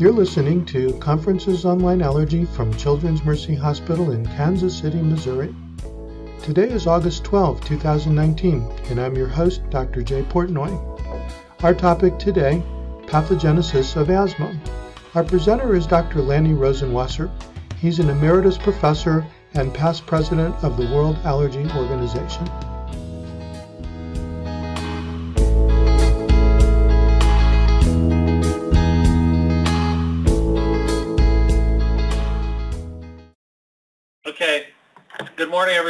You're listening to Conferences Online Allergy from Children's Mercy Hospital in Kansas City, Missouri. Today is August 12, 2019, and I'm your host, Dr. Jay Portnoy. Our topic today pathogenesis of asthma. Our presenter is Dr. Lanny Rosenwasser. He's an emeritus professor and past president of the World Allergy Organization.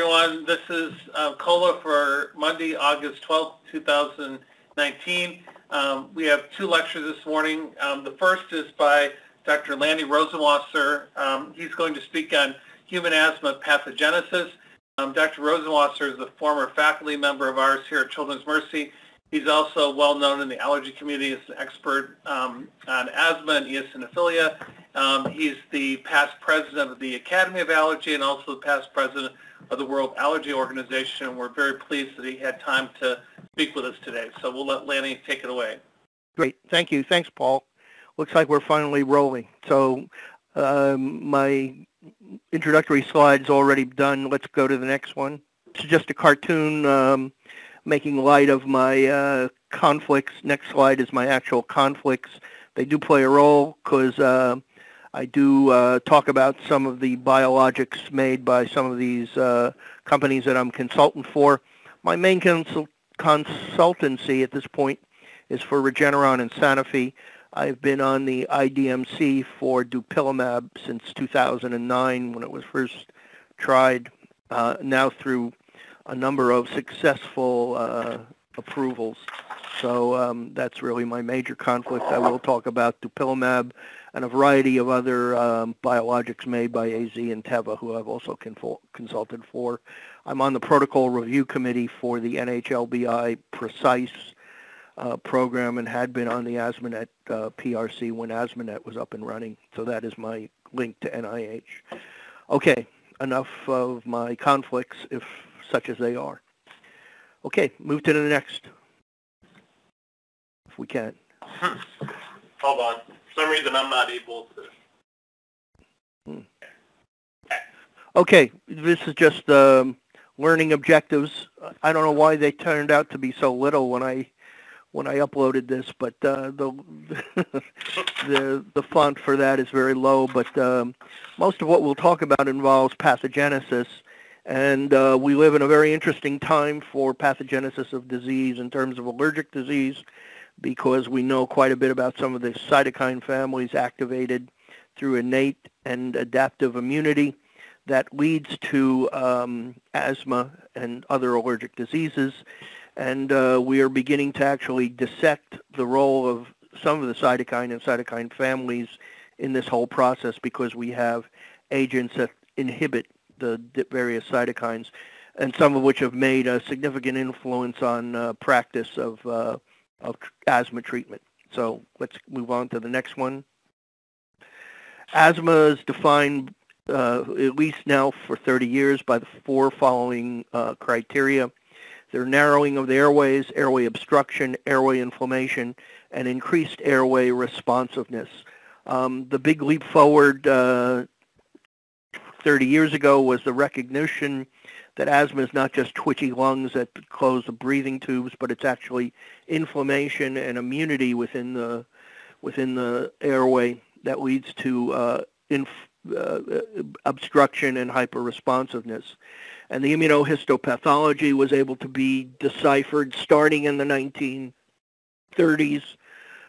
Everyone. This is uh, COLA for Monday, August 12th, 2019. Um, we have two lectures this morning. Um, the first is by Dr. Lanny Rosenwasser. Um, he's going to speak on human asthma pathogenesis. Um, Dr. Rosenwasser is a former faculty member of ours here at Children's Mercy. He's also well known in the allergy community as an expert um, on asthma and eosinophilia. He's the past president of the Academy of Allergy and also the past president of the World Allergy Organization. We're very pleased that he had time to speak with us today. So we'll let Lanny take it away. Great. Thank you. Thanks, Paul. Looks like we're finally rolling. So um, my introductory slide's already done. Let's go to the next one. It's just a cartoon um, making light of my uh, conflicts. Next slide is my actual conflicts. They do play a role because uh, I do uh, talk about some of the biologics made by some of these uh, companies that I'm consultant for. My main consul- consultancy at this point is for Regeneron and Sanofi. I've been on the IDMC for dupilumab since 2009 when it was first tried, uh, now through a number of successful uh, approvals. So um, that's really my major conflict. I will talk about dupilumab and a variety of other um, biologics made by AZ and Teva, who I've also consulted for. I'm on the protocol review committee for the NHLBI PRECISE uh, program and had been on the AsthmaNet uh, PRC when AsthmaNet was up and running. So that is my link to NIH. Okay, enough of my conflicts, if such as they are. Okay, move to the next, if we can. Hold on. Some reason, I'm not able to. Okay, this is just um, learning objectives. I don't know why they turned out to be so little when I when I uploaded this, but uh, the the the font for that is very low. But um, most of what we'll talk about involves pathogenesis, and uh, we live in a very interesting time for pathogenesis of disease in terms of allergic disease, because we know quite a bit about some of the cytokine families activated through innate and adaptive immunity that leads to um, asthma and other allergic diseases. And uh, we are beginning to actually dissect the role of some of the cytokine and cytokine families in this whole process because we have agents that inhibit the various cytokines, and some of which have made a significant influence on uh, practice of, uh, of asthma treatment. So let's move on to the next one. Asthma is defined uh, at least now for 30 years by the four following uh, criteria. They're narrowing of the airways, airway obstruction, airway inflammation, and increased airway responsiveness. Um, the big leap forward uh, 30 years ago was the recognition that asthma is not just twitchy lungs that close the breathing tubes, but it's actually inflammation and immunity within the within the airway that leads to uh, inf- uh, obstruction and hyperresponsiveness and the immunohistopathology was able to be deciphered starting in the 1930s.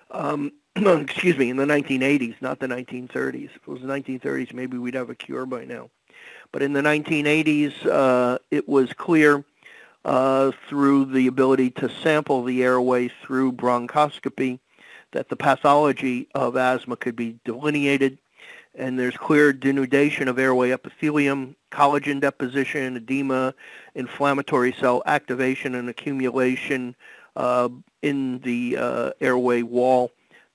Um, excuse me, in the 1980s, not the 1930s. If it was the 1930s, maybe we'd have a cure by now. But in the 1980s, uh, it was clear uh, through the ability to sample the airway through bronchoscopy that the pathology of asthma could be delineated. And there's clear denudation of airway epithelium, collagen deposition, edema, inflammatory cell activation and accumulation uh, in the uh, airway wall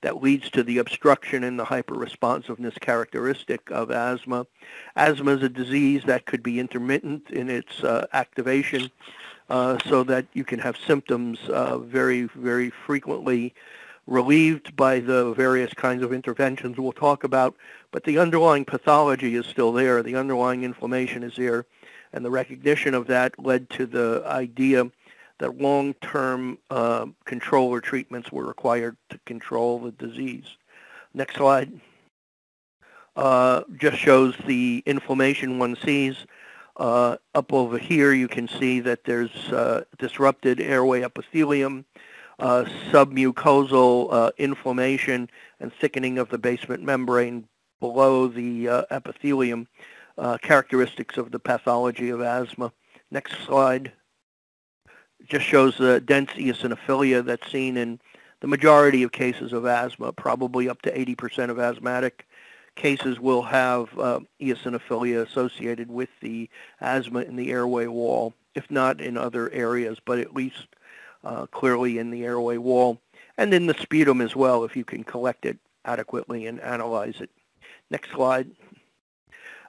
that leads to the obstruction and the hyperresponsiveness characteristic of asthma. Asthma is a disease that could be intermittent in its uh, activation uh, so that you can have symptoms uh, very, very frequently relieved by the various kinds of interventions we'll talk about, but the underlying pathology is still there. The underlying inflammation is there, and the recognition of that led to the idea that long-term uh, control or treatments were required to control the disease. Next slide. Uh, just shows the inflammation one sees. Uh, up over here, you can see that there's uh, disrupted airway epithelium, uh, submucosal uh, inflammation, and thickening of the basement membrane below the epithelium, characteristics of the pathology of asthma. Next slide just shows the dense eosinophilia that's seen in the majority of cases of asthma, probably up to 80% of asthmatic cases will have uh, eosinophilia associated with the asthma in the airway wall, if not in other areas, but at least uh, clearly in the airway wall, and in the sputum as well if you can collect it adequately and analyze it. Next slide.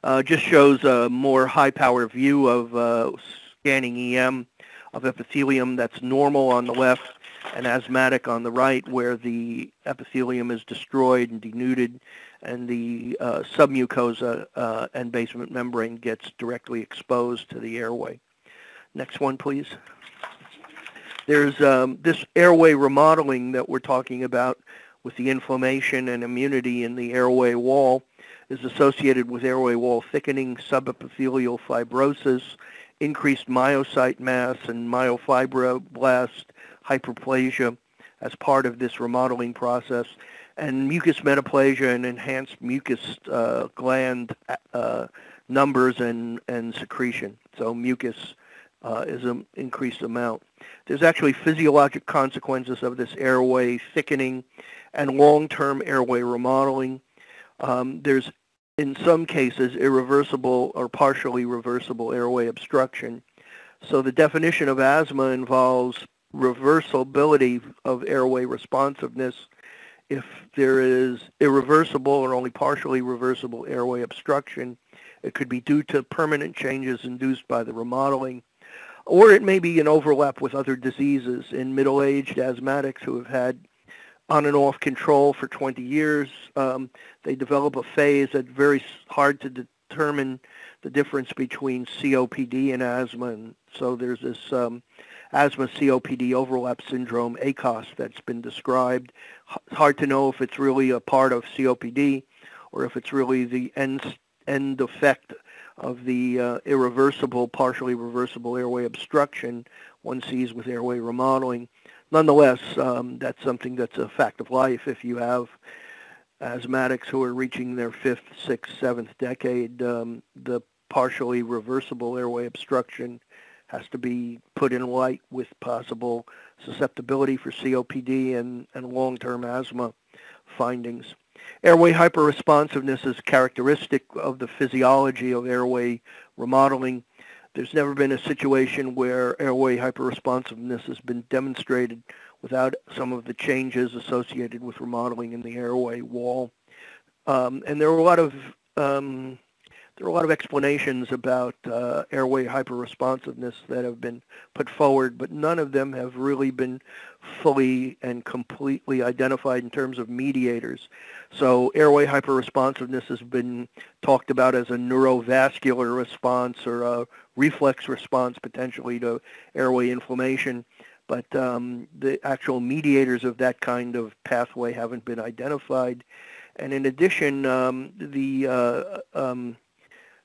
Uh, just shows a more high-power view of uh, scanning EM of epithelium that's normal on the left and asthmatic on the right where the epithelium is destroyed and denuded and the uh, submucosa uh, and basement membrane gets directly exposed to the airway. Next one, please. There's um, this airway remodeling that we're talking about with the inflammation and immunity in the airway wall is associated with airway wall thickening, subepithelial fibrosis, increased myocyte mass and myofibroblast hyperplasia as part of this remodeling process and mucus metaplasia and enhanced mucus uh, gland uh, numbers and, and secretion. So mucus uh, is an increased amount. There's actually physiologic consequences of this airway thickening and long-term airway remodeling. Um, there's, in some cases, irreversible or partially reversible airway obstruction. So the definition of asthma involves reversibility of airway responsiveness if there is irreversible or only partially reversible airway obstruction, it could be due to permanent changes induced by the remodeling, or it may be an overlap with other diseases in middle-aged asthmatics who have had on and off control for 20 years. Um, they develop a phase that's very hard to determine the difference between COPD and asthma. And so there's this um, asthma COPD overlap syndrome, ACOS, that's been described. Hard to know if it's really a part of COPD or if it's really the end, end effect of the uh, irreversible, partially reversible airway obstruction one sees with airway remodeling. Nonetheless, um, that's something that's a fact of life. If you have asthmatics who are reaching their fifth, sixth, seventh decade, um, the partially reversible airway obstruction has to be put in light with possible susceptibility for COPD and, and long-term asthma findings. Airway hyperresponsiveness is characteristic of the physiology of airway remodeling. There's never been a situation where airway hyperresponsiveness has been demonstrated without some of the changes associated with remodeling in the airway wall. Um, and there are a lot of um, there are a lot of explanations about uh, airway hyperresponsiveness that have been put forward, but none of them have really been fully and completely identified in terms of mediators. So airway hyperresponsiveness has been talked about as a neurovascular response or a reflex response potentially to airway inflammation, but um, the actual mediators of that kind of pathway haven't been identified. And in addition, um, the uh, um,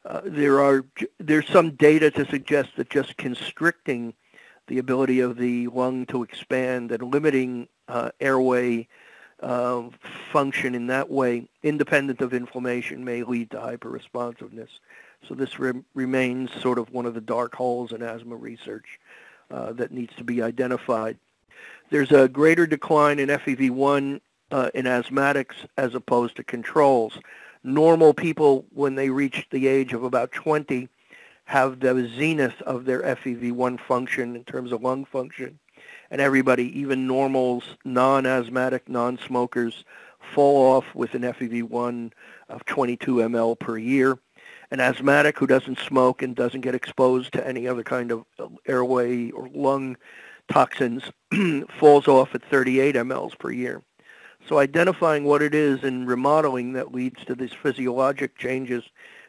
uh, there are there's some data to suggest that just constricting the ability of the lung to expand and limiting uh, airway uh, function in that way, independent of inflammation, may lead to hyperresponsiveness. So this re- remains sort of one of the dark holes in asthma research uh, that needs to be identified. There's a greater decline in FEV1 uh, in asthmatics as opposed to controls normal people, when they reach the age of about 20, have the zenith of their FEV1 function in terms of lung function. And everybody, even normals, non-asthmatic, non-smokers, fall off with an FEV1 of 22 ml per year. An asthmatic who doesn't smoke and doesn't get exposed to any other kind of airway or lung toxins falls off at 38 mLs per year. So identifying what it is in remodeling that leads to these physiologic changes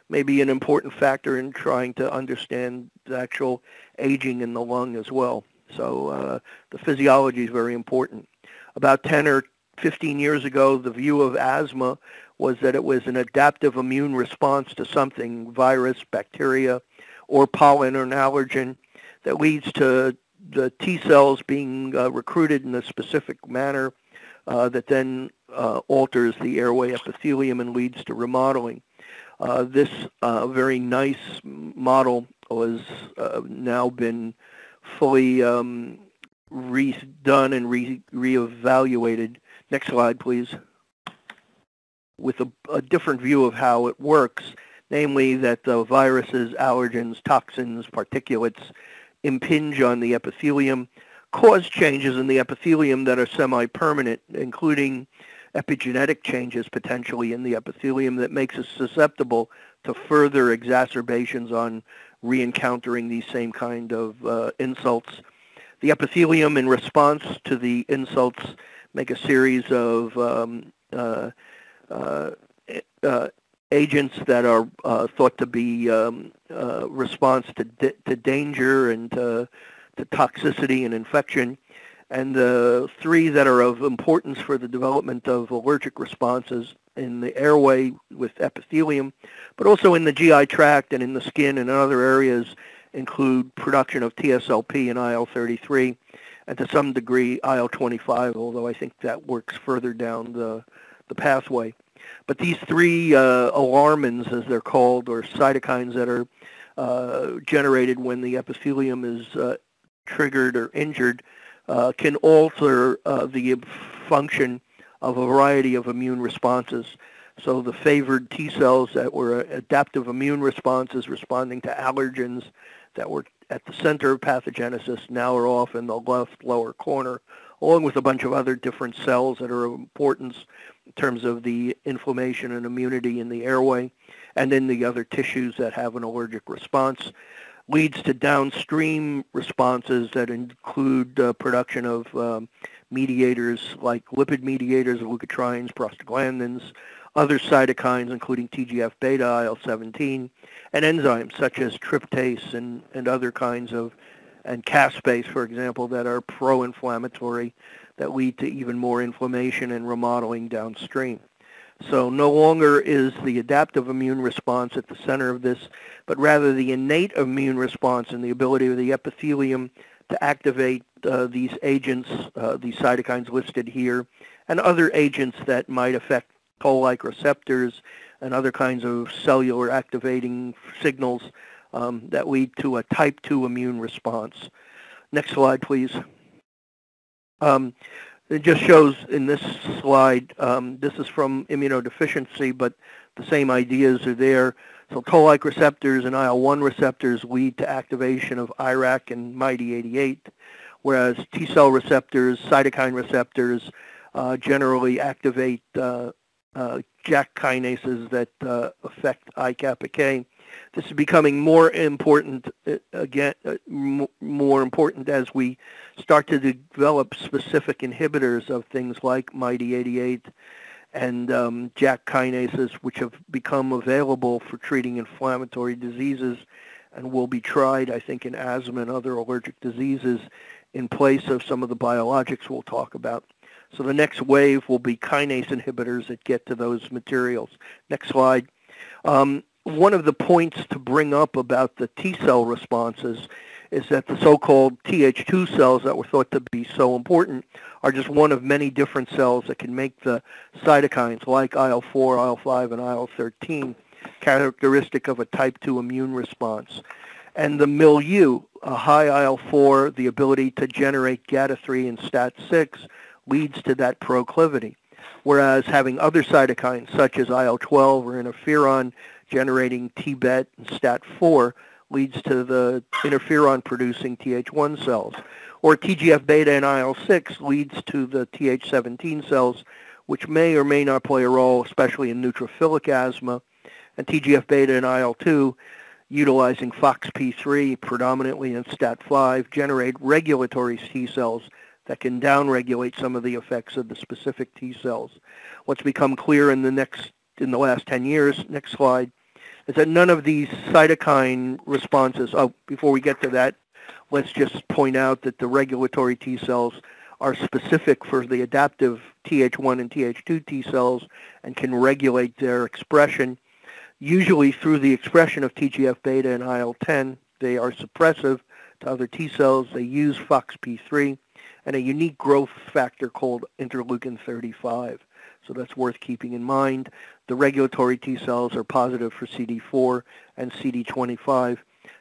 may be an important factor in trying to understand the actual aging in the lung as well. So uh, the physiology is very important. About 10 or 15 years ago, the view of asthma was that it was an adaptive immune response to something, virus, bacteria, or pollen or an allergen that leads to the T cells being uh, recruited in a specific manner uh, that then uh, alters the airway epithelium and leads to remodeling. Uh, this uh, very nice model has now been fully um, redone and re- reevaluated. Next slide, please. With a, a different view of how it works, namely that the viruses, allergens, toxins, particulates impinge on the epithelium, cause changes in the epithelium that are semi-permanent, including epigenetic changes potentially in the epithelium that makes us susceptible to further exacerbations on re-encountering these same kind of uh, insults. The epithelium, in response to the insults, make a series of um, uh, uh, uh agents that are uh, thought to be um, uh, response to, to danger and to, to toxicity and infection and the three that are of importance for the development of allergic responses in the airway with epithelium, but also in the GI tract and in the skin and other areas include production of TSLP and IL-33, and to some degree IL-25, although I think that works further down the, the pathway. But these three uh, alarmins, as they're called, or cytokines that are uh, generated when the epithelium is uh, triggered or injured, uh, can alter uh, the function of a variety of immune responses. So the favored T cells that were adaptive immune responses responding to allergens that were at the center of pathogenesis now are off in the left lower corner, along with a bunch of other different cells that are of importance in terms of the inflammation and immunity in the airway and in the other tissues that have an allergic response leads to downstream responses that include uh, production of um, mediators like lipid mediators, leukotrienes, prostaglandins, other cytokines including TGF-beta, IL-17, and enzymes such as tryptase and, and other kinds of, and caspase, for example, that are pro-inflammatory that lead to even more inflammation and remodeling downstream. So no longer is the adaptive immune response at the center of this, but rather the innate immune response and the ability of the epithelium to activate uh, these agents, uh, these cytokines listed here, and other agents that might affect toll-like receptors and other kinds of cellular activating signals um, that lead to a type 2 immune response. Next slide, please. Um, it just shows in this slide, um, this is from immunodeficiency, but the same ideas are there. So toll-like receptors and IL-1 receptors lead to activation of IRAK and MyD88, whereas T-cell receptors, cytokine receptors, uh, generally activate uh, uh, JAK kinases that uh, affect ICAPK. This is becoming more important uh, again, uh, more important as we start to develop specific inhibitors of things like MyD88 and um, kinases, which have become available for treating inflammatory diseases and will be tried, I think, in asthma and other allergic diseases in place of some of the biologics we'll talk about. So the next wave will be kinase inhibitors that get to those materials. Next slide. Um, one of the points to bring up about the T cell responses is that the so-called Th2 cells that were thought to be so important are just one of many different cells that can make the cytokines like IL-4, IL-5, and IL-13 characteristic of a type 2 immune response. And the milieu, a high IL-4, the ability to generate GATA3 and STAT6 leads to that proclivity. Whereas having other cytokines such as IL-12 or interferon generating TBET and STAT4 leads to the interferon-producing Th1 cells. Or TGF-beta and IL-6 leads to the Th17 cells, which may or may not play a role, especially in neutrophilic asthma. And TGF-beta and IL-2, utilizing FOXP3 predominantly and STAT5, generate regulatory T cells that can downregulate some of the effects of the specific T cells. What's become clear in the next in the last 10 years, next slide, is that none of these cytokine responses, oh, before we get to that, let's just point out that the regulatory T cells are specific for the adaptive Th1 and Th2 T cells and can regulate their expression. Usually through the expression of TGF-beta and IL-10, they are suppressive to other T cells. They use FOXP3 and a unique growth factor called interleukin-35. So that's worth keeping in mind. The regulatory T cells are positive for CD4 and CD25.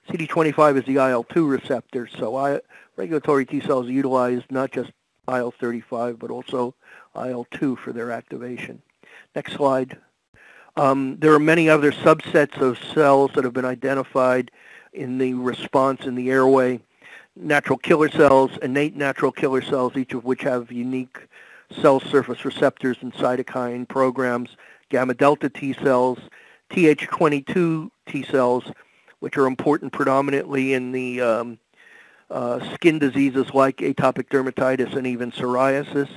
CD25 is the IL-2 receptor, so I, regulatory T cells utilize not just IL-35 but also IL-2 for their activation. Next slide. Um, there are many other subsets of cells that have been identified in the response in the airway. Natural killer cells, innate natural killer cells, each of which have unique cell surface receptors and cytokine programs, gamma delta T cells, Th22 T cells, which are important predominantly in the um, uh, skin diseases like atopic dermatitis and even psoriasis,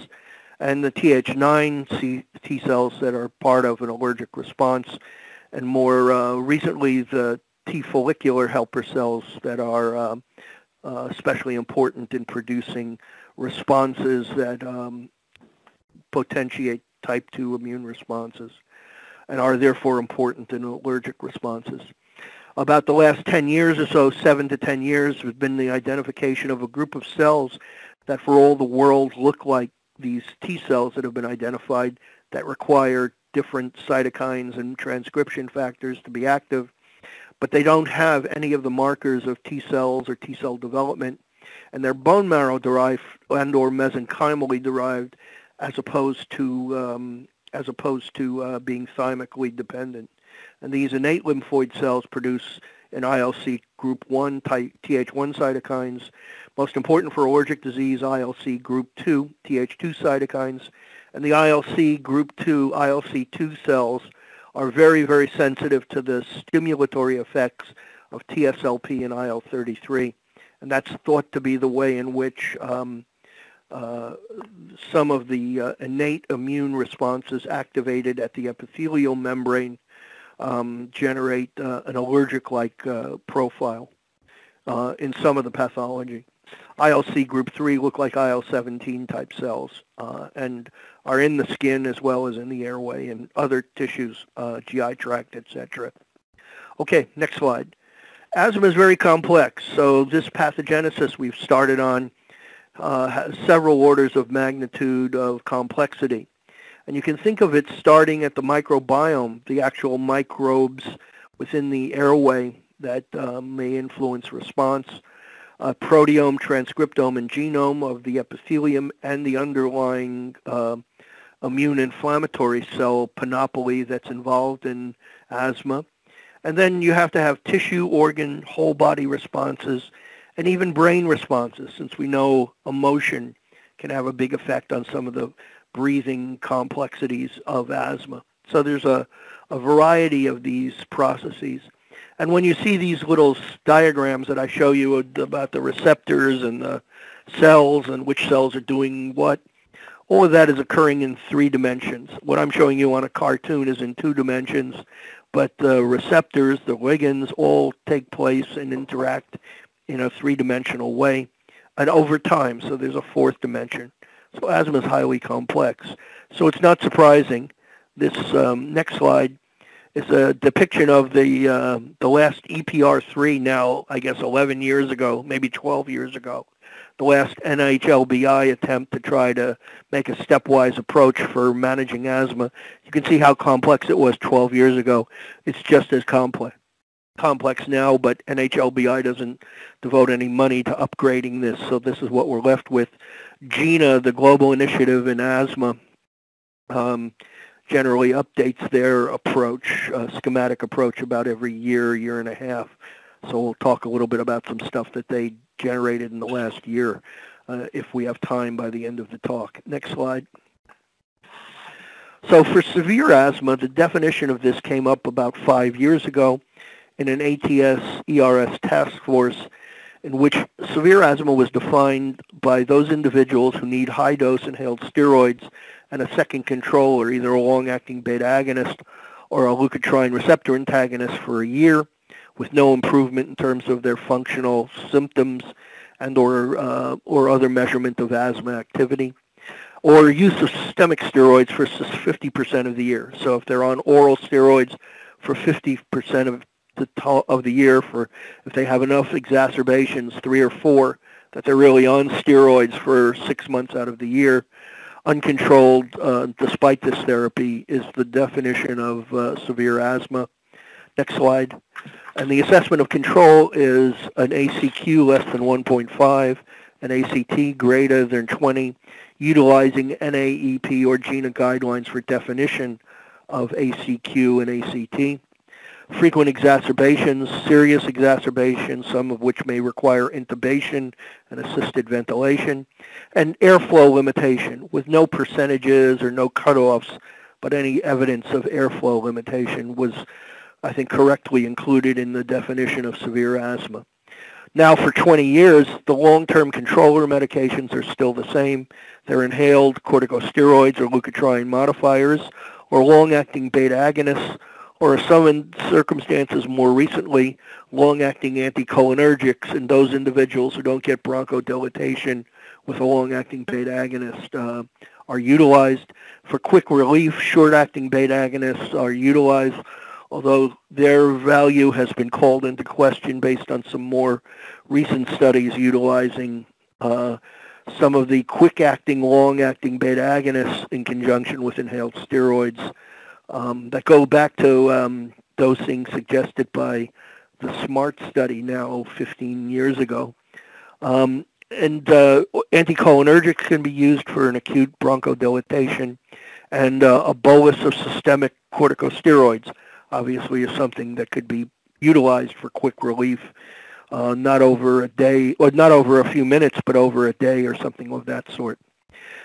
and the Th9 C- T cells that are part of an allergic response, and more uh, recently the T follicular helper cells that are uh, uh, especially important in producing responses that um, potentiate type 2 immune responses and are therefore important in allergic responses. About the last 10 years or so, 7 to 10 years, has been the identification of a group of cells that for all the world look like these T cells that have been identified that require different cytokines and transcription factors to be active, but they don't have any of the markers of T cells or T cell development, and they're bone marrow derived and or mesenchymally derived as opposed to um, as opposed to uh, being thymically dependent. And these innate lymphoid cells produce an ILC group 1 type Th1 cytokines. Most important for allergic disease, ILC group 2 Th2 cytokines. And the ILC group 2 ILC2 cells are very, very sensitive to the stimulatory effects of TSLP and IL-33. And that's thought to be the way in which um, uh, some of the uh, innate immune responses activated at the epithelial membrane um, generate uh, an allergic-like uh, profile uh, in some of the pathology. ILC group 3 look like IL-17 type cells and are in the skin as well as in the airway and other tissues, GI tract, etc. Okay, next slide. Asthma is very complex, so this pathogenesis we've started on uh, has several orders of magnitude of complexity. And you can think of it starting at the microbiome, the actual microbes within the airway that uh, may influence response, uh, proteome, transcriptome, and genome of the epithelium and the underlying uh, immune inflammatory cell panoply that's involved in asthma. And then you have to have tissue, organ, whole body responses and even brain responses, since we know emotion can have a big effect on some of the breathing complexities of asthma. So there's a, a variety of these processes. And when you see these little diagrams that I show you about the receptors and the cells and which cells are doing what, all of that is occurring in three dimensions. What I'm showing you on a cartoon is in two dimensions, but the receptors, the ligands, all take place and interact in a three-dimensional way and over time. So there's a fourth dimension. So asthma is highly complex. So it's not surprising. This um, next slide is a depiction of the uh, the last EPR3 now, I guess 11 years ago, maybe 12 years ago, the last NHLBI attempt to try to make a stepwise approach for managing asthma. You can see how complex it was 12 years ago. It's just as complex complex now, but NHLBI doesn't devote any money to upgrading this, so this is what we're left with. GINA, the Global Initiative in Asthma, um, generally updates their approach, uh, schematic approach, about every year, year and a half. So we'll talk a little bit about some stuff that they generated in the last year uh, if we have time by the end of the talk. Next slide. So for severe asthma, the definition of this came up about five years ago in an ATS ERS task force, in which severe asthma was defined by those individuals who need high-dose inhaled steroids and a second controller, either a long-acting beta agonist or a leukotriene receptor antagonist for a year with no improvement in terms of their functional symptoms and or, uh, or other measurement of asthma activity, or use of systemic steroids for 50% of the year. So if they're on oral steroids for 50% of the, of the year, for if they have enough exacerbations, three or four, that they're really on steroids for six months out of the year, uncontrolled uh, despite this therapy is the definition of uh, severe asthma. Next slide. And the assessment of control is an ACQ less than 1.5, an ACT greater than 20, utilizing NAEP or GINA guidelines for definition of ACQ and ACT. Frequent exacerbations, serious exacerbations, some of which may require intubation and assisted ventilation, and airflow limitation with no percentages or no cutoffs, but any evidence of airflow limitation was I think, correctly included in the definition of severe asthma. Now, for 20 years, the long-term controller medications are still the same. They're inhaled corticosteroids or leukotriene modifiers or long-acting beta agonists or some in circumstances more recently, long-acting anticholinergics in those individuals who don't get bronchodilation with a long-acting beta agonist uh, are utilized. For quick relief, short-acting beta agonists are utilized although their value has been called into question based on some more recent studies utilizing uh, some of the quick-acting, long-acting beta agonists in conjunction with inhaled steroids um, that go back to um, dosing suggested by the SMART study now 15 years ago. Um, and uh, anticholinergics can be used for an acute bronchodilation and uh, a bolus of systemic corticosteroids obviously is something that could be utilized for quick relief, uh, not over a day, or not over a few minutes, but over a day or something of that sort.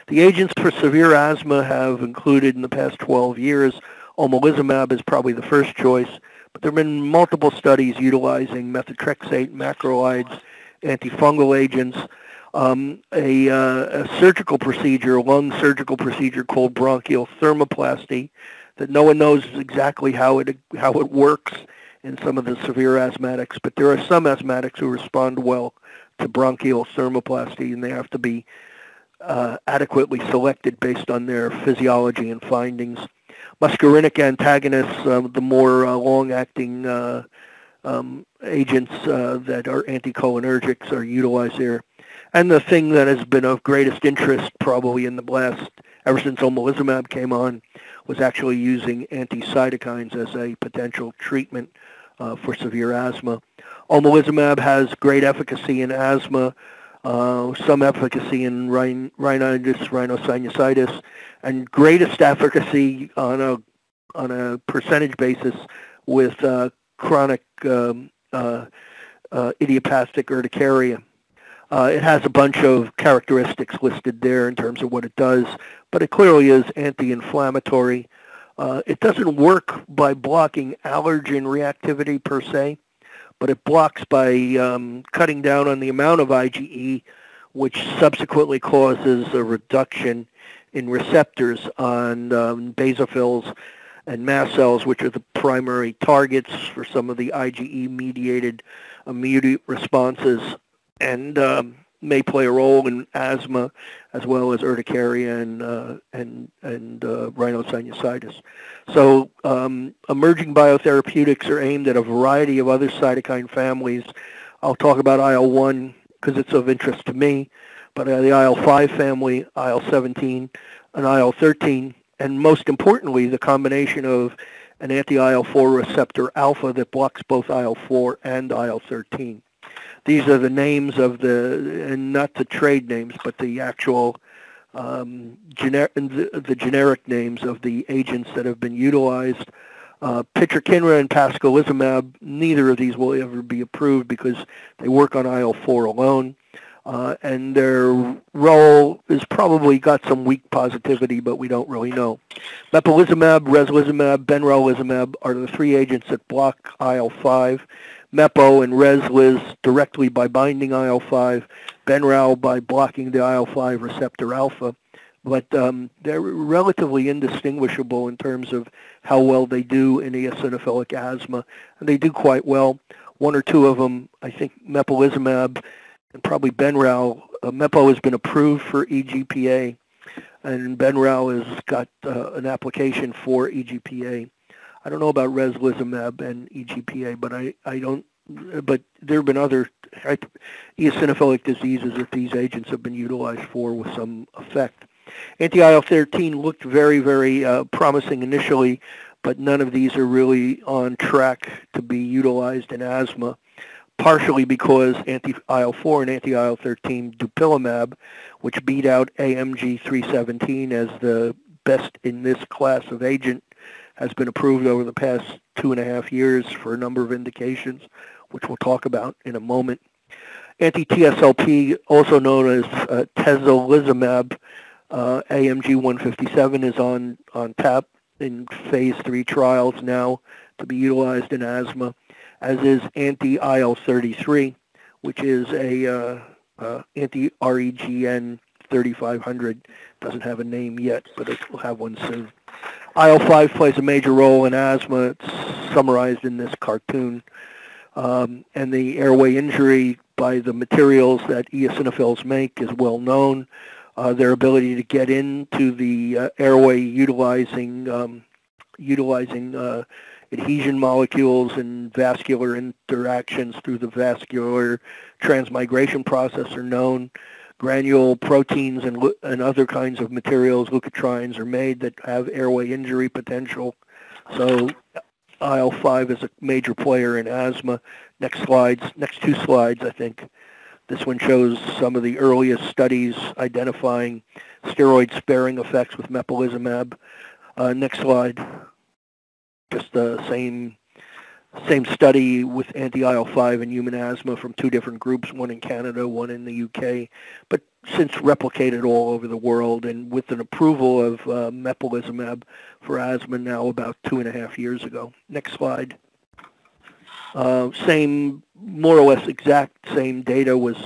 The agents for severe asthma have included in the past 12 years, omalizumab is probably the first choice, but there have been multiple studies utilizing methotrexate, macrolides, antifungal agents, um, a, uh, a surgical procedure, a lung surgical procedure called bronchial thermoplasty, that no one knows exactly how it how it works in some of the severe asthmatics, but there are some asthmatics who respond well to bronchial thermoplasty, and they have to be uh, adequately selected based on their physiology and findings. Muscarinic antagonists, uh, the more uh, long-acting uh, um, agents uh, that are anticholinergics are utilized here. And the thing that has been of greatest interest probably in the last, ever since omalizumab came on, was actually using anti-cytokines as a potential treatment uh, for severe asthma. Omalizumab has great efficacy in asthma, uh, some efficacy in rhin- rhinitis, rhinosinusitis, and greatest efficacy on a on a percentage basis with uh, chronic um, uh, uh, idiopathic urticaria. Uh, it has a bunch of characteristics listed there in terms of what it does, but it clearly is anti-inflammatory. It doesn't work by blocking allergen reactivity per se, but it blocks by um, cutting down on the amount of IgE, which subsequently causes a reduction in receptors on um, basophils and mast cells, which are the primary targets for some of the IgE-mediated immune responses. And um, may play a role in asthma as well as urticaria and uh, and and uh, rhinosinusitis. So um, emerging biotherapeutics are aimed at a variety of other cytokine families. I'll talk about IL-1 because it's of interest to me, but uh, the IL-5 family, IL-17, and IL-13, and most importantly, the combination of an anti-IL-4 receptor alpha that blocks both IL-4 and IL-13 these are the names of the, and not the trade names, but the actual um, gener- the, the, generic names of the agents that have been utilized. Uh, Pitrakinra and Pascolizumab, neither of these will ever be approved because they work on IL-4 alone. Uh, and their role is probably got some weak positivity, but we don't really know. Mepolizumab, Reslizumab, Benralizumab are the three agents that block IL-5. Mepo and Resliz directly by binding IL-5, Benral by blocking the IL-5 receptor alpha. But um, they're relatively indistinguishable in terms of how well they do in eosinophilic asthma, and they do quite well. One or two of them, I think mepolizumab and probably Benral. Uh, Mepo has been approved for EGPA, and Benral has got uh, an application for EGPA. I don't know about reslizumab and EGPA, but I, I don't. But there have been other eosinophilic diseases that these agents have been utilized for with some effect. Anti-IL-13 looked very, very uh, promising initially, but none of these are really on track to be utilized in asthma, partially because anti-IL-4 and anti-IL-13 dupilumab, which beat out AMG 317 as the best in this class of agent, has been approved over the past two and a half years for a number of indications, which we'll talk about in a moment. Anti-TSLP, also known as uh, tezolizumab, uh, AMG 157 is on, on tap in phase three trials now to be utilized in asthma, as is anti-IL-33, which is a uh, uh, anti-REGN 3500. Doesn't have a name yet, but it will have one soon. IL-5 plays a major role in asthma. It's summarized in this cartoon. Um, and the airway injury by the materials that eosinophils make is well known. Uh, their ability to get into the uh, airway utilizing um, utilizing uh, adhesion molecules and vascular interactions through the vascular transmigration process are known granule proteins and, and other kinds of materials, leukotrienes, are made that have airway injury potential. So IL-5 is a major player in asthma. Next slides, next two slides, I think. This one shows some of the earliest studies identifying steroid-sparing effects with mepolizumab. Uh, next slide. Just the same same study with anti-IL-5 and human asthma from two different groups, one in Canada, one in the UK, but since replicated all over the world and with an approval of uh, mepolizumab for asthma now about two and a half years ago. Next slide. Uh, same, more or less exact same data was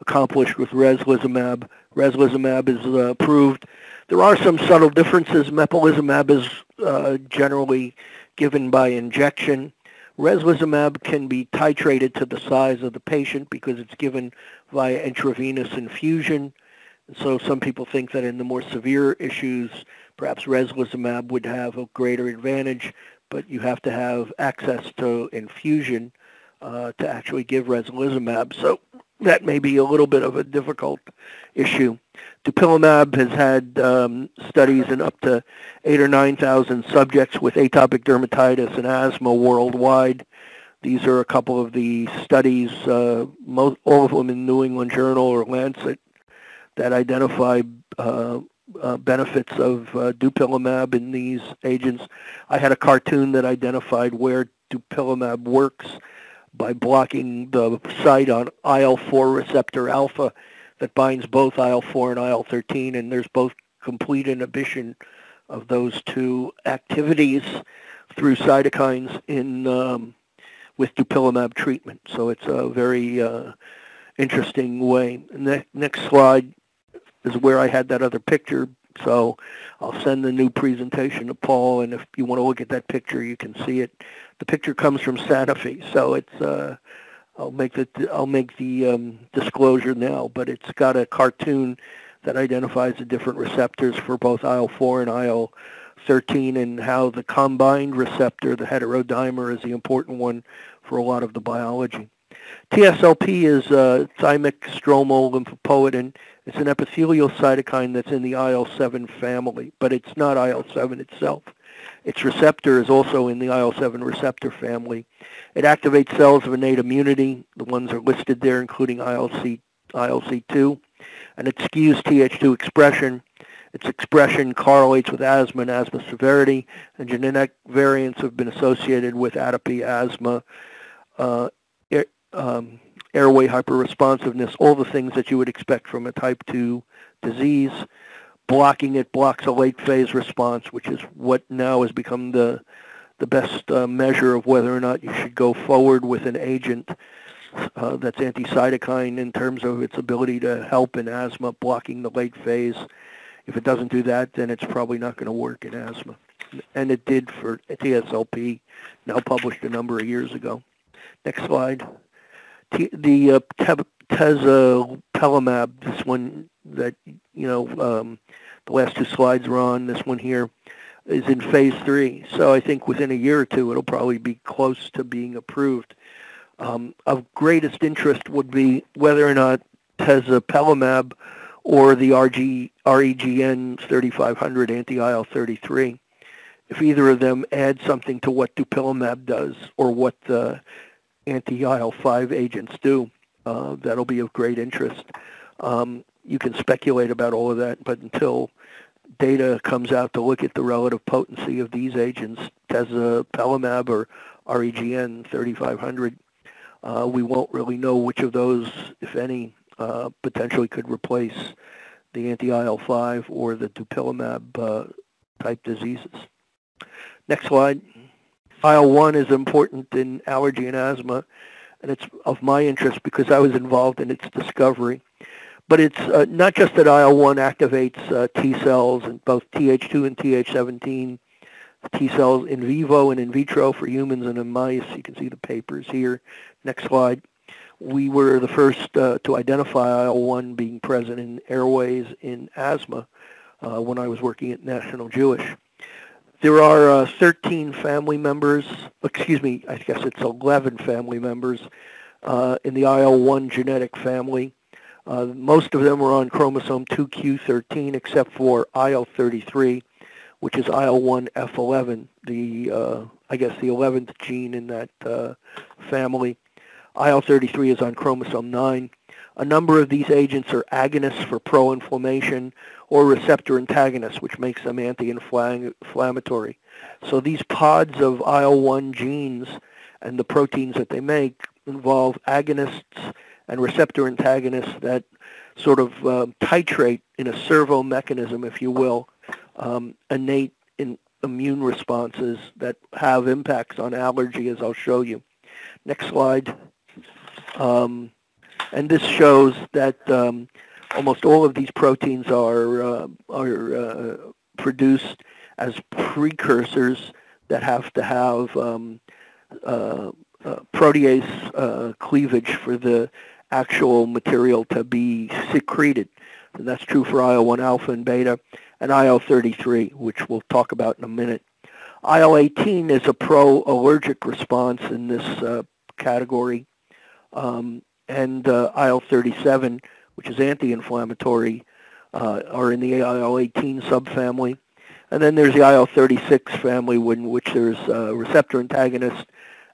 accomplished with reslizumab. Reslizumab is uh, approved. There are some subtle differences. Mepolizumab is uh, generally given by injection Reslizumab can be titrated to the size of the patient because it's given via intravenous infusion. So some people think that in the more severe issues, perhaps reslizumab would have a greater advantage, but you have to have access to infusion uh, to actually give reslizumab. So that may be a little bit of a difficult issue. Dupilumab has had um, studies in up to eight or 9,000 subjects with atopic dermatitis and asthma worldwide. These are a couple of the studies, uh, most, all of them in New England Journal or Lancet, that identify uh, uh, benefits of uh, dupilumab in these agents. I had a cartoon that identified where dupilumab works by blocking the site on IL-4 receptor alpha that binds both IL-4 and IL-13, and there's both complete inhibition of those two activities through cytokines in um, with dupilumab treatment. So it's a very uh, interesting way. Ne- next slide is where I had that other picture. So I'll send the new presentation to Paul, and if you want to look at that picture, you can see it. The picture comes from Sanofi, so it's uh, I'll make the I'll make the um, disclosure now, but it's got a cartoon that identifies the different receptors for both IL-4 and IL-13 and how the combined receptor, the heterodimer, is the important one for a lot of the biology. TSLP is a thymic stromal lymphopoietin. It's an epithelial cytokine that's in the IL-7 family, but it's not IL-7 itself. Its receptor is also in the IL-7 receptor family. It activates cells of innate immunity. The ones are listed there, including ILC, ILC2. And it skews Th2 expression. Its expression correlates with asthma and asthma severity, and genetic variants have been associated with atopy, asthma, uh, air, um, airway hyperresponsiveness, all the things that you would expect from a type 2 disease blocking it blocks a late phase response, which is what now has become the the best uh, measure of whether or not you should go forward with an agent uh, that's anti-cytokine in terms of its ability to help in asthma, blocking the late phase. If it doesn't do that, then it's probably not going to work in asthma. And it did for TSLP, now published a number of years ago. Next slide. T- the uh, tezepelumab, this one that, you know, um, the last two slides were on, this one here, is in phase three. So I think within a year or two, it'll probably be close to being approved. Um, of greatest interest would be whether or not tezepelumab or the RG, REGN 3500 anti-IL-33, if either of them add something to what dupilumab does or what the anti-IL-5 agents do, uh, that'll be of great interest. Um, you can speculate about all of that, but until data comes out to look at the relative potency of these agents, tezepelumab or REGN 3500, uh, we won't really know which of those, if any, uh, potentially could replace the anti-IL-5 or the dupilumab uh, type diseases. Next slide. IL-1 is important in allergy and asthma, and it's of my interest because I was involved in its discovery. But it's uh, not just that IL-1 activates uh, T cells and both Th2 and Th17 T cells in vivo and in vitro for humans and in mice. You can see the papers here. Next slide. We were the first uh, to identify IL-1 being present in airways in asthma uh, when I was working at National Jewish. There are uh, 13 family members, excuse me, I guess it's 11 family members uh, in the IL-1 genetic family. Uh, most of them are on chromosome 2q13 except for IL-33, which is IL-1F11, the uh, I guess the 11th gene in that uh, family. IL-33 is on chromosome 9. A number of these agents are agonists for pro-inflammation or receptor antagonists, which makes them anti-inflammatory. So these pods of IL-1 genes and the proteins that they make involve agonists and receptor antagonists that sort of uh, titrate in a servo mechanism, if you will, um, innate in immune responses that have impacts on allergy, as I'll show you. Next slide. Um, and this shows that um, almost all of these proteins are, uh, are uh, produced as precursors that have to have um, uh, uh protease uh, cleavage for the actual material to be secreted. And that's true for IL-1 alpha and beta and IL-33, which we'll talk about in a minute. IL-18 is a pro-allergic response in this uh, category, um, and uh, IL-37, which is anti-inflammatory, uh, are in the IL-18 subfamily. And then there's the IL-36 family, in which there's a receptor antagonist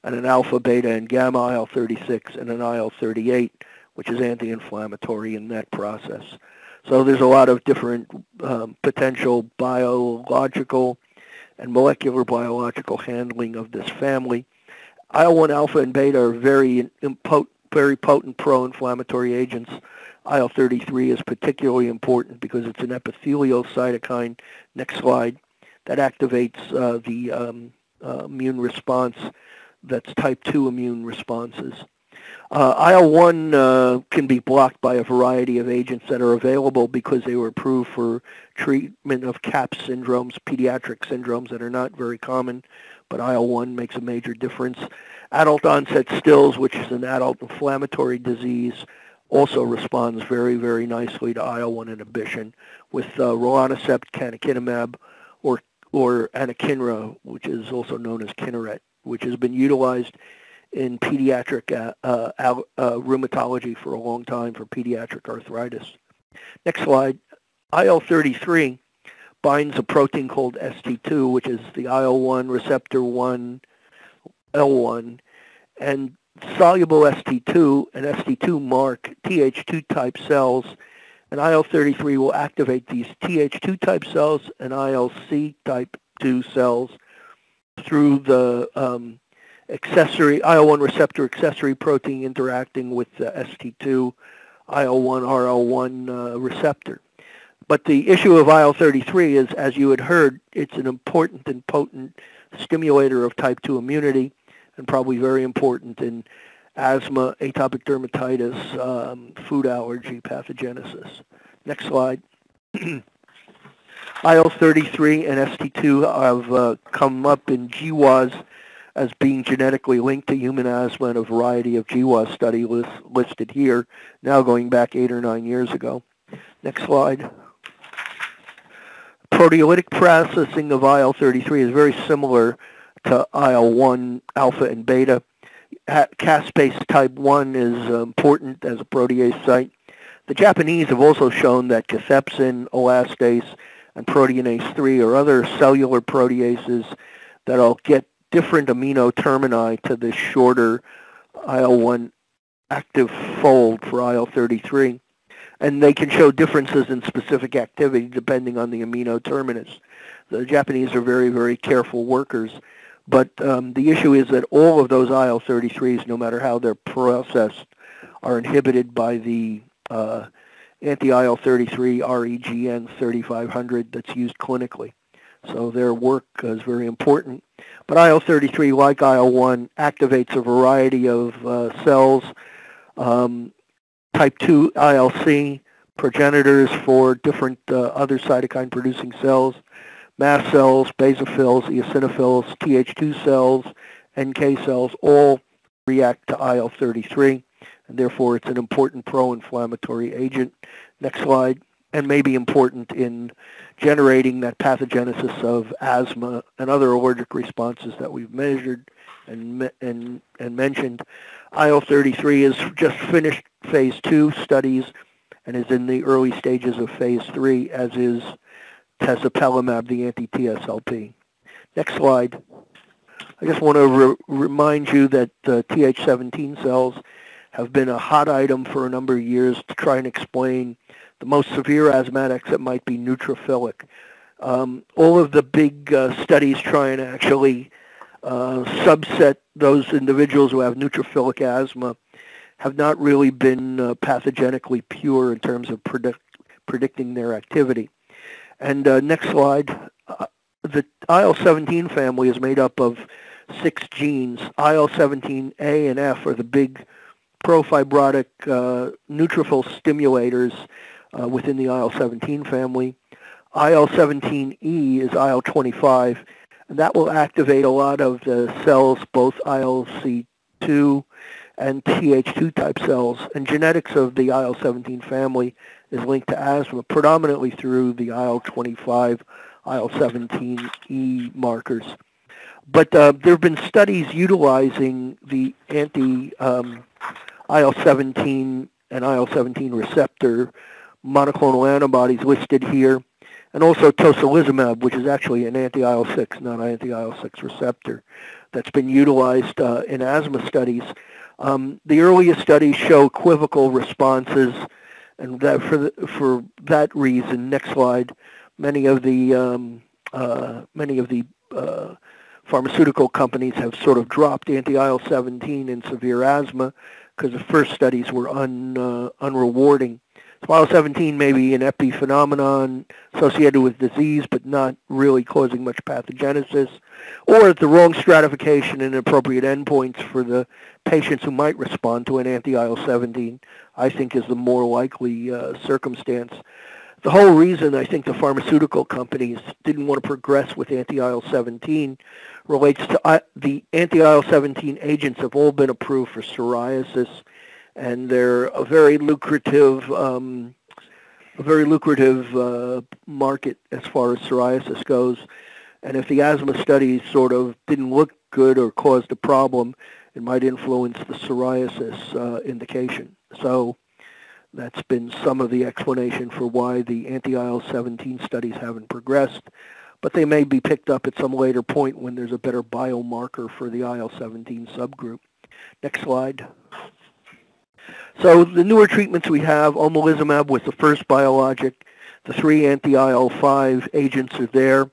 and an alpha, beta, and gamma IL-36, and an IL-38, which is anti-inflammatory in that process. So there's a lot of different um, potential biological and molecular biological handling of this family. IL-1 alpha and beta are very, very potent pro-inflammatory agents. IL-33 is particularly important because it's an epithelial cytokine. Next slide. That activates uh, the um, uh, immune response that's type 2 immune responses. Uh, IL-1 uh, can be blocked by a variety of agents that are available because they were approved for treatment of CAPS syndromes, pediatric syndromes that are not very common, but IL-1 makes a major difference. Adult onset Still's, which is an adult inflammatory disease, also responds very, very nicely to IL-1 inhibition with uh, rilonacept, canakinumab, or, or anakinra, which is also known as Kineret, which has been utilized in pediatric uh, uh, uh, rheumatology for a long time for pediatric arthritis. Next slide. IL-33 binds a protein called ST2, which is the IL-1 receptor 1 L1, and soluble ST2 and ST2 mark Th2 type cells, and IL-33 will activate these Th2 type cells and ILC type 2 cells through the um, accessory IL-1 receptor accessory protein interacting with the ST2 IL-1 RL1 uh, receptor. But the issue of IL-33 is, as you had heard, it's an important and potent stimulator of type 2 immunity, and probably very important in asthma, atopic dermatitis, um, food allergy pathogenesis. Next slide. IL-33 and ST2 have uh, come up in GWAS as being genetically linked to human asthma in a variety of GWAS studies list, listed here, now going back eight or nine years ago. Next slide. Proteolytic processing of IL-33 is very similar to IL-1 alpha and beta. Caspase type 1 is uh, important as a protease site. The Japanese have also shown that cathepsin, elastase, and proteinase 3 or other cellular proteases that'll get different amino termini to this shorter IL-1 active fold for IL-33. And they can show differences in specific activity depending on the amino terminus. The Japanese are very, very careful workers. But um, the issue is that all of those IL-33s, no matter how they're processed, are inhibited by the uh, anti-IL-33 REGN 3500 that's used clinically. So their work is very important. But IL-33, like IL-1, activates a variety of uh, cells, um, type 2 ILC, progenitors for different uh, other cytokine-producing cells, mast cells, basophils, eosinophils, Th2 cells, NK cells, all react to IL-33 and therefore it's an important pro-inflammatory agent. Next slide. And may be important in generating that pathogenesis of asthma and other allergic responses that we've measured and, and, and mentioned. IL-33 has just finished phase two studies and is in the early stages of phase three, as is tezepelumab, the anti-TSLP. Next slide. I just want to re- remind you that uh, Th17 cells have been a hot item for a number of years to try and explain the most severe asthmatics that might be neutrophilic. Um, all of the big uh, studies try and actually uh, subset those individuals who have neutrophilic asthma have not really been uh, pathogenically pure in terms of predict, predicting their activity. And uh, next slide. Uh, the IL-17 family is made up of six genes. IL-17A and F are the big profibrotic uh, neutrophil stimulators uh, within the IL-17 family. IL-17E is IL-25, and that will activate a lot of the cells, both ILC2 and Th2 type cells. And genetics of the IL-17 family is linked to asthma predominantly through the IL-25, IL-17E markers. But uh, there have been studies utilizing the anti um, IL-17 and IL-17 receptor monoclonal antibodies listed here, and also tocilizumab, which is actually an anti-IL-6, not an anti-IL-6 receptor, that's been utilized uh, in asthma studies. Um, the earliest studies show equivocal responses, and that for the, for that reason, next slide, many of the um, uh, many of the uh, pharmaceutical companies have sort of dropped anti-IL-17 in severe asthma because the first studies were un, uh, unrewarding. IL-17 may be an epiphenomenon associated with disease, but not really causing much pathogenesis, or the wrong stratification and appropriate endpoints for the patients who might respond to an anti-IL-17, I think is the more likely uh, circumstance. The whole reason I think the pharmaceutical companies didn't want to progress with anti-IL-17 relates to uh, the anti-IL-17 agents have all been approved for psoriasis, and they're a very lucrative, um, a very lucrative uh, market as far as psoriasis goes. And if the asthma studies sort of didn't look good or caused a problem, it might influence the psoriasis uh, indication. So that's been some of the explanation for why the anti-IL-17 studies haven't progressed, but they may be picked up at some later point when there's a better biomarker for the IL-17 subgroup. Next slide. So the newer treatments we have, omalizumab was the first biologic. The three anti-IL-5 agents are there.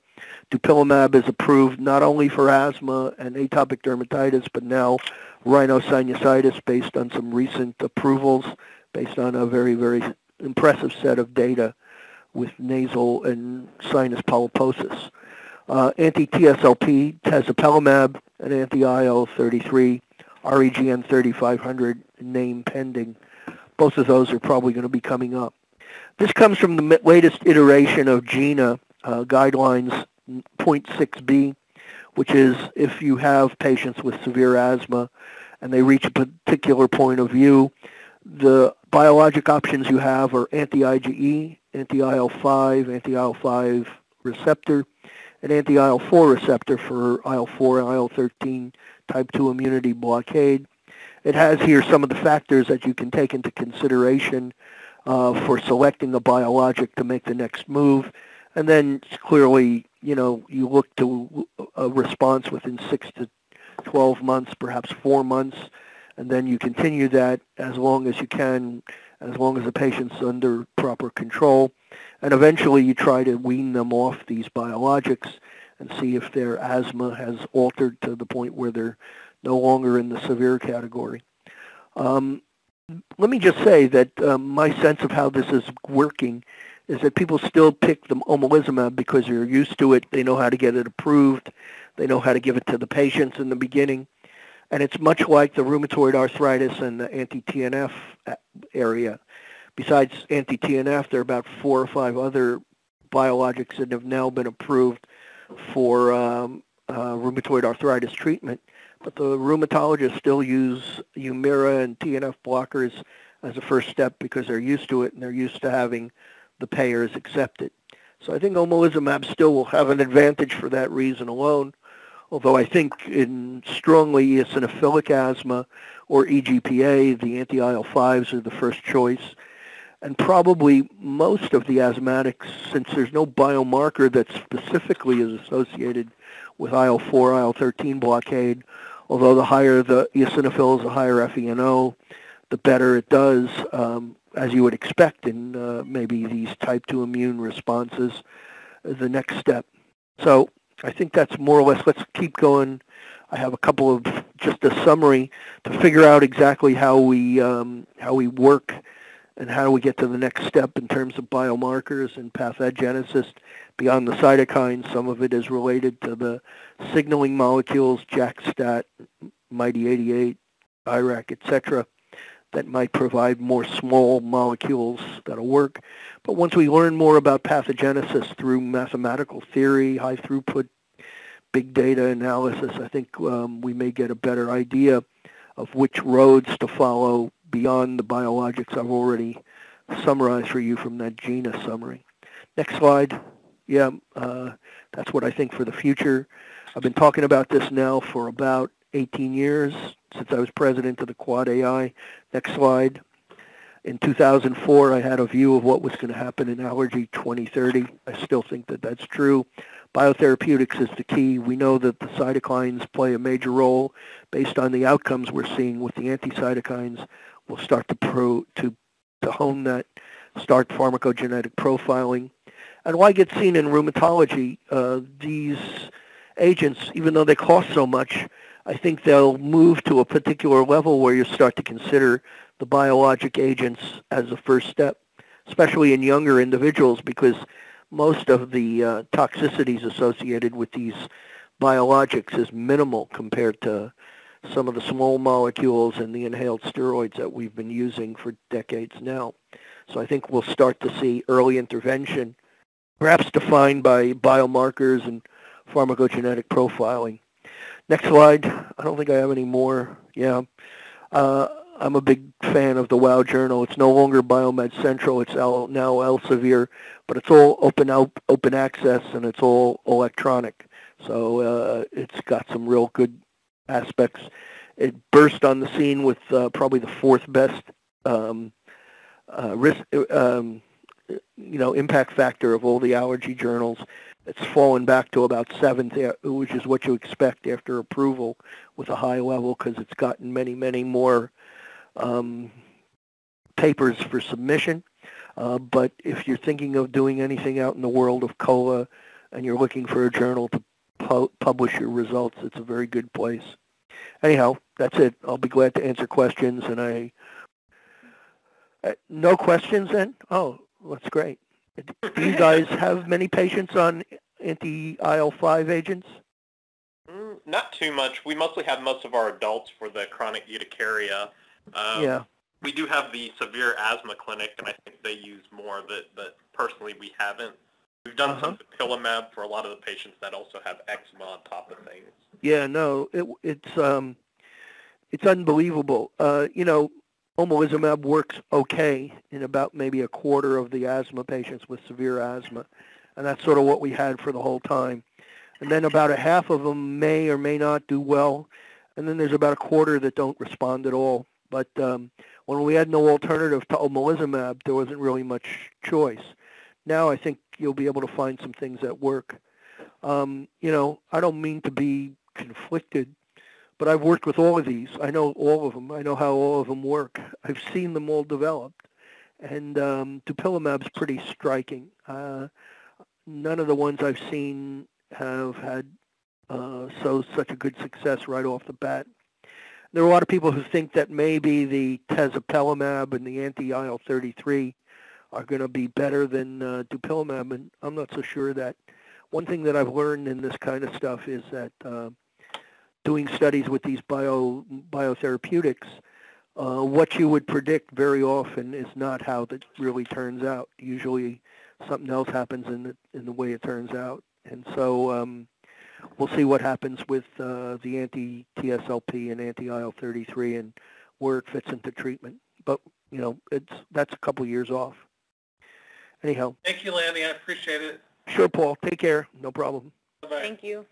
Dupilumab is approved not only for asthma and atopic dermatitis, but now rhinosinusitis based on some recent approvals based on a very, very impressive set of data with nasal and sinus polyposis. uh, anti-TSLP, tezepelumab, and anti-IL-33, REGN 3500, name pending. Both of those are probably going to be coming up. This comes from the latest iteration of GINA uh, guidelines 0.6b, which is if you have patients with severe asthma and they reach a particular point of view, the biologic options you have are anti-IgE, anti-IL-5, anti-IL-5 receptor, and anti-IL-4 receptor for IL-4 and IL-13 type 2 immunity blockade. It has here some of the factors that you can take into consideration uh, for selecting a biologic to make the next move. And then clearly, you know, you look to a response within 6 to 12 months, perhaps 4 months, and then you continue that as long as you can, as long as the patient's under proper control. And eventually you try to wean them off these biologics and see if their asthma has altered to the point where they're no longer in the severe category. Um, let me just say that um, my sense of how this is working is that people still pick the omalizumab because they're used to it. They know how to get it approved. They know how to give it to the patients in the beginning. And it's much like the rheumatoid arthritis and the anti-TNF area. Besides anti-TNF, there are about four or five other biologics that have now been approved for um, uh, rheumatoid arthritis treatment. But the rheumatologists still use Humira and TNF blockers as a first step because they're used to it and they're used to having the payers accept it. So I think omalizumab still will have an advantage for that reason alone although I think in strongly eosinophilic asthma or EGPA, the anti-IL-5s are the first choice. And probably most of the asthmatics, since there's no biomarker that specifically is associated with IL-4, IL-13 blockade, although the higher the eosinophils, the higher FeNO, the better it does, um, as you would expect in uh, maybe these type 2 immune responses, the next step. So I think that's more or less, let's keep going. I have a couple of, just a summary to figure out exactly how we, um, how we work and how do we get to the next step in terms of biomarkers and pathogenesis beyond the cytokines. Some of it is related to the signaling molecules, JAK-STAT, MyD88, IRAK, etc that might provide more small molecules that'll work. But once we learn more about pathogenesis through mathematical theory, high throughput, big data analysis, I think um, we may get a better idea of which roads to follow beyond the biologics I've already summarized for you from that GINA summary. Next slide. Yeah, uh, that's what I think for the future. I've been talking about this now for about 18 years since I was president of the Quad AI. Next slide. In 2004, I had a view of what was going to happen in allergy 2030. I still think that that's true. Biotherapeutics is the key. We know that the cytokines play a major role based on the outcomes we're seeing with the anti-cytokines. We'll start to, pro, to, to hone that, start pharmacogenetic profiling. And why get seen in rheumatology? Uh, these agents, even though they cost so much, I think they'll move to a particular level where you start to consider the biologic agents as a first step, especially in younger individuals because most of the uh, toxicities associated with these biologics is minimal compared to some of the small molecules and the inhaled steroids that we've been using for decades now. So I think we'll start to see early intervention, perhaps defined by biomarkers and pharmacogenetic profiling Next slide. I don't think I have any more. Yeah. Uh, I'm a big fan of the WAO journal. It's no longer Biomed Central. It's now Elsevier, but it's all open open access and it's all electronic. So uh, it's got some real good aspects. It burst on the scene with uh, probably the fourth best um, uh, risk, um, you know, impact factor of all the allergy journals it's fallen back to about seventh, uh, which is what you expect after approval with a high level because it's gotten many, many more um, papers for submission. Uh, but if you're thinking of doing anything out in the world of COLA and you're looking for a journal to pu- publish your results, it's a very good place. Anyhow, that's it. I'll be glad to answer questions. And I, uh, no questions then? Oh, that's great. Do you guys have many patients on anti-IL-5 agents? Mm, not too much. We mostly have most of our adults for the chronic urticaria. Um, yeah. We do have the severe asthma clinic, and I think they use more of it, but personally we haven't. We've done some dupilumab for a lot of the patients that also have eczema on top of things. Yeah, no, it, it's um, it's unbelievable. Uh, you know, omalizumab works okay in about maybe a quarter of the asthma patients with severe asthma, and that's sort of what we had for the whole time. And then about a half of them may or may not do well, and then there's about a quarter that don't respond at all. But um, when we had no alternative to omalizumab, there wasn't really much choice. Now I think you'll be able to find some things that work. Um, you know, I don't mean to be conflicted, but I've worked with all of these. I know all of them. I know how all of them work. I've seen them all developed. And um, dupilumab's pretty striking. Uh, none of the ones I've seen have had uh, so such a good success right off the bat. There are a lot of people who think that maybe the tezepelumab and the anti-IL-33 are going to be better than uh, dupilumab, and I'm not so sure that. One thing that I've learned in this kind of stuff is that uh, doing studies with these bio biotherapeutics, uh, what you would predict very often is not how that really turns out. Usually, something else happens in the in the way it turns out, and so um, we'll see what happens with uh, the anti-TSLP and anti-IL-33 and where it fits into treatment. But you know, it's that's a couple years off. Anyhow. Thank you, Lanny. I appreciate it. Sure, Paul. Take care. No problem. Bye-bye. Thank you.